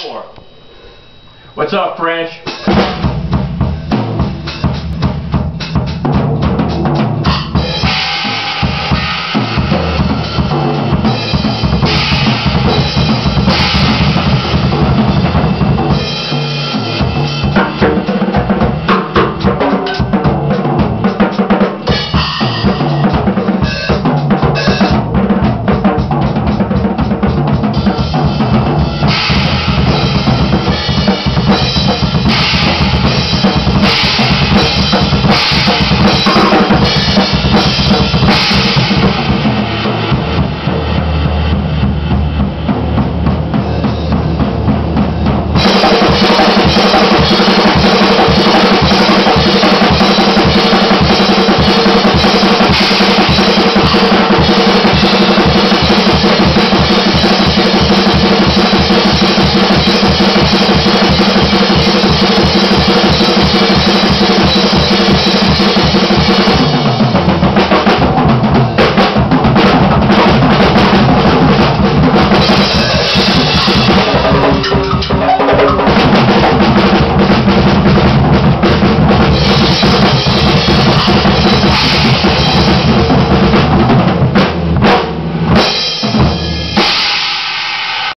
four. What's up, French?